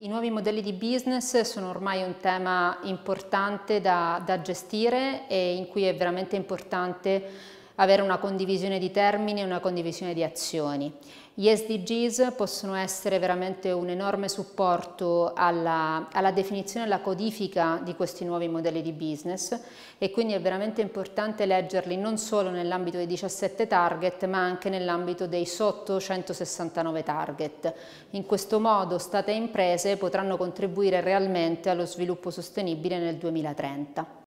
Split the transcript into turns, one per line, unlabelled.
I nuovi modelli di business sono ormai un tema importante da, da, gestire e in cui è veramente importante avere una condivisione di termini e una condivisione di azioni. Gli SDGs possono essere veramente un enorme supporto alla, alla definizione e alla codifica di questi nuovi modelli di business e quindi è veramente importante leggerli non solo nell'ambito dei 17 target ma anche nell'ambito dei sotto 169 target. In questo modo state e imprese potranno contribuire realmente allo sviluppo sostenibile nel 2030.